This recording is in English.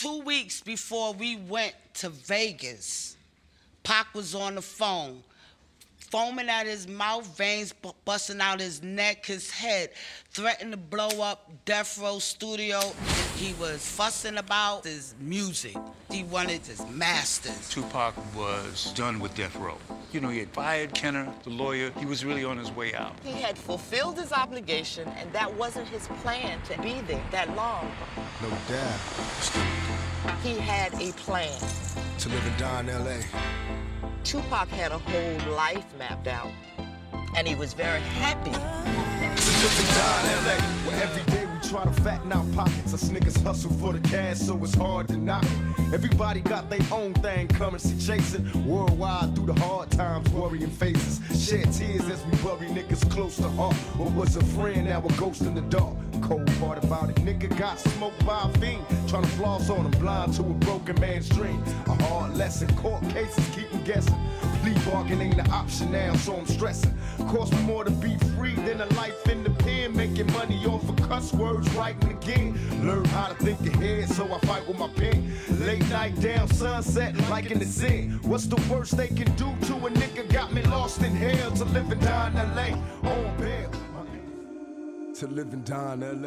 Two weeks before we went to Vegas, Pac was on the phone, foaming at his mouth, veins bu- busting out his neck, his head, threatened to blow up Death Row Studio. He was fussing about his music. He wanted his masters. Tupac was done with Death Row. You know, he had fired Kenner, the lawyer. He was really on his way out. He had fulfilled his obligation, and that wasn't his plan to be there that long. No doubt. He had a plan. To live and die in L.A. Tupac had a whole life mapped out, and he was very happy. To live and die in L.A. Where every day we try to fatten our pockets. Us niggas hustle for the cash, so it's hard to knock it. Everybody got their own thing, currency chasing. Worldwide through the hard times, worrying faces. Shed tears as we bury niggas close to heart. What was a friend, now a ghost in the dark. Cold part about it, nigga got smoked by a fiend. Trying to floss on him, blind to a broken man's dream. A hard lesson, court cases keep him guessing. Plea bargain ain't an option now, so I'm stressing. Cost me more to be free than a life in the pen. Making money off of cuss words, writing again. Learn how to think ahead, so I fight with my pen. Late night down sunset, like in the zen. What's the worst they can do to a nigga? Got me lost in hell to live and die in LA on bail. To live and die in LA.